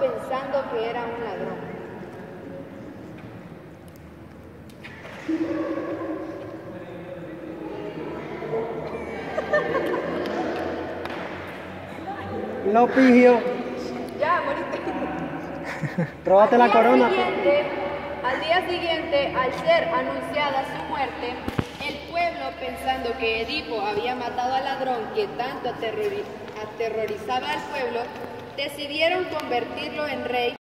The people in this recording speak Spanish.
pensando que era un ladrón. Lo pigió. Ya, moriste. Róbate la corona. siguiente- al día siguiente, al ser anunciada su muerte, el pueblo, pensando que Edipo había matado al ladrón que tanto aterrori- aterrorizaba al pueblo, decidieron convertirlo en rey